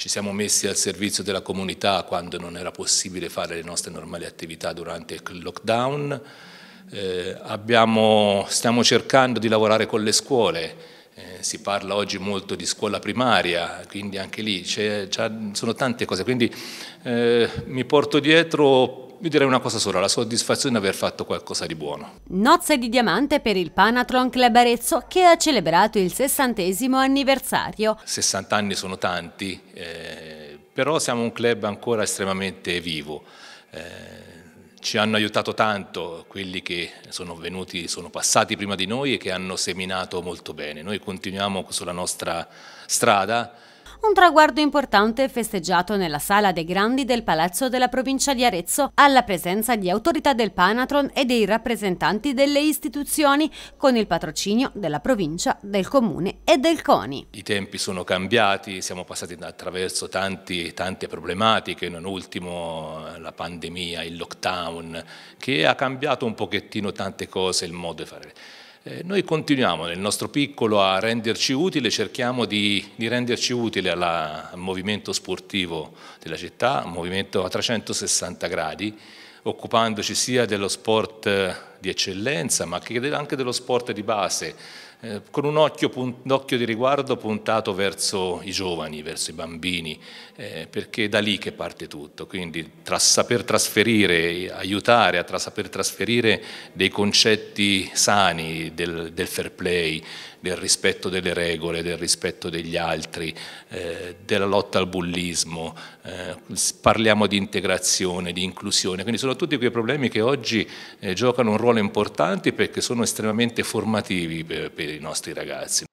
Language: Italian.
ci siamo messi al servizio della comunità quando non era possibile fare le nostre normali attività durante il lockdown, eh, abbiamo, stiamo cercando di lavorare con le scuole, eh, si parla oggi molto di scuola primaria, quindi anche lì sono tante cose, quindi eh, mi porto dietro io direi una cosa sola, la soddisfazione di aver fatto qualcosa di buono. Nozze di diamante per il Panathlon Club Arezzo che ha celebrato il sessantesimo anniversario. 60 anni sono tanti, eh, però siamo un club ancora estremamente vivo. Eh, ci hanno aiutato tanto quelli che sono venuti, sono passati prima di noi e che hanno seminato molto bene. Noi continuiamo sulla nostra strada un traguardo importante festeggiato nella Sala dei Grandi del Palazzo della provincia di Arezzo, alla presenza di autorità del Panatron e dei rappresentanti delle istituzioni, con il patrocinio della provincia, del comune e del CONI. I tempi sono cambiati, siamo passati attraverso tanti, tante problematiche, non ultimo la pandemia, il lockdown, che ha cambiato un pochettino tante cose, il modo di fare. Eh, noi continuiamo nel nostro piccolo a renderci utile, cerchiamo di, di renderci utile alla, al movimento sportivo della città, un movimento a 360 gradi, occupandoci sia dello sport di eccellenza ma anche dello sport di base, eh, con un occhio, un occhio, di riguardo puntato verso i giovani, verso i bambini, eh, perché è da lì che parte tutto, quindi tra saper trasferire, aiutare a tra saper trasferire dei concetti sani del, del fair play, del rispetto delle regole, del rispetto degli altri, eh, della lotta al bullismo, eh, parliamo di integrazione, di inclusione, quindi sono tutti quei problemi che oggi eh, giocano un ruolo importante perché sono estremamente formativi per, per i nostri ragazzi.